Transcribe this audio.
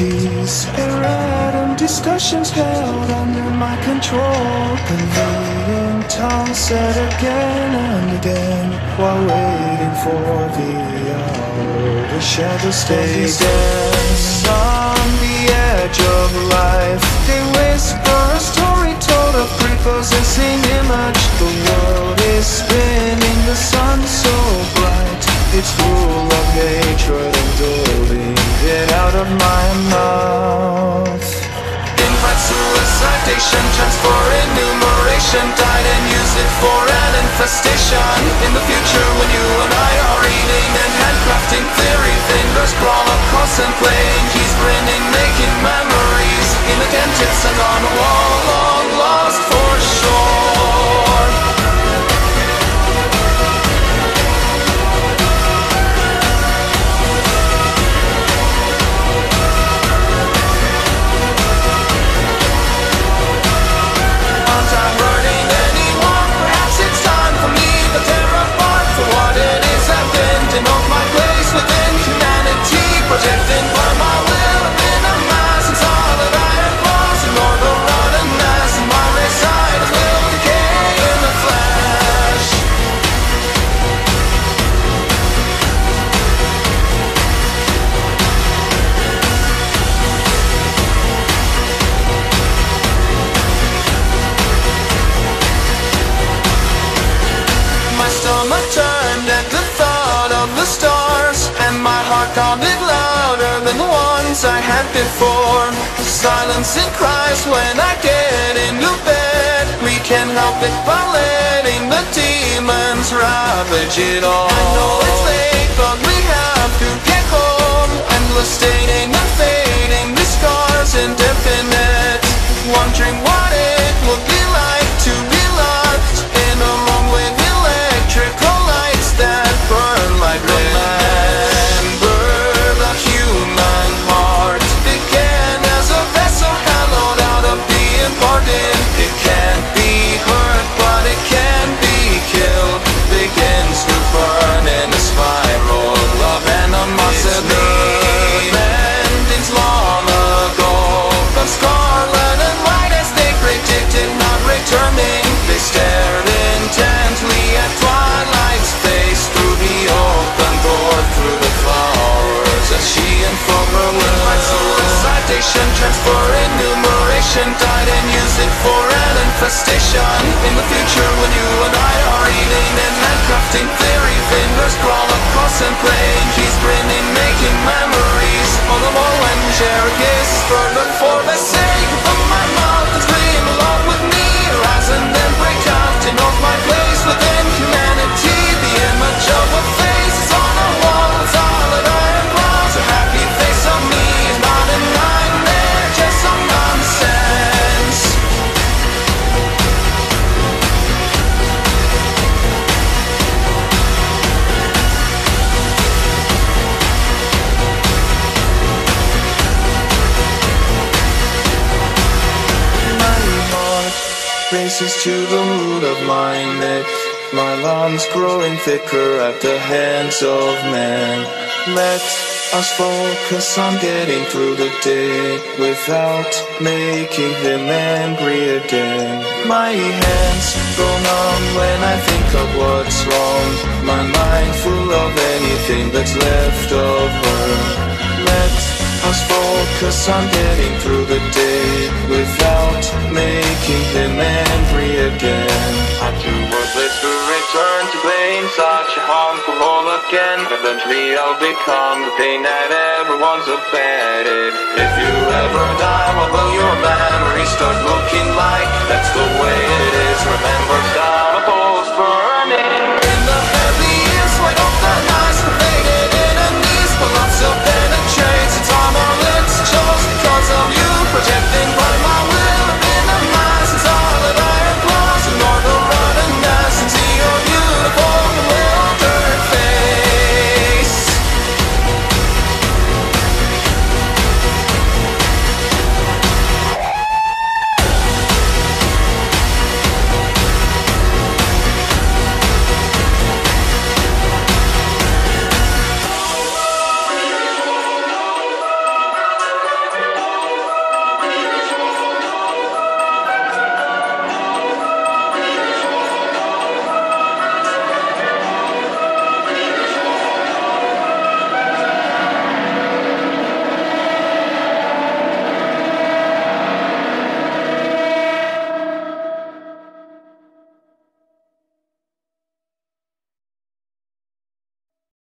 Humanities, random discussions held under my control. Conveying tongues said again and again while waiting for the hour the stay dance enumeration, died and use it for an infestation. In the future, when you and I are eating and handcrafting theory, fingers crawl across and playing, he's grinning, making memories. In the dentist and on pounded louder than the ones I had before. Silence and cries when I get into bed. We can't help it by letting the demons ravage it all. I know it's late but we have to get home. Endless staining and fading, the scars indefinite Wondering what it will be suicidation, transfer enumeration, died and use it for an infestation. In the future, when you and I are eating and handcrafting theory, fingers crawl across and playing. He's grinning, making memories. On the wall when Jarek is for the races to the mood of my neck. My lungs growing thicker at the hands of men. Let us focus on getting through the day without making them angry again. My hands go numb when I think of what's wrong. My mind full of anything that's left of her. Let us focus on getting through the day without making them angry again. I'm too worthless to return to playing such a harmful role again. Eventually I'll become the thing that everyone's abetted. If you ever die, what will your memory start looking like? That's the way